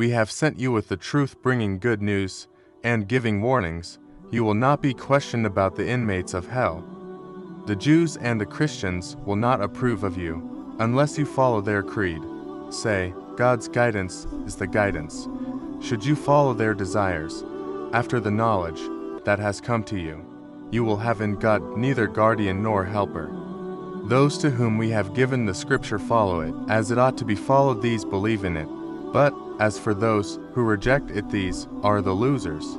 We have sent you with the truth bringing good news and giving warnings. You will not be questioned about the inmates of hell. The Jews and the Christians will not approve of you unless you follow their creed. Say, God's guidance is the guidance. Should you follow their desires, after the knowledge that has come to you, you will have in God neither guardian nor helper. Those to whom we have given the Scripture follow it, as it ought to be followed, these believe in it. But as for those who reject it, these are the losers.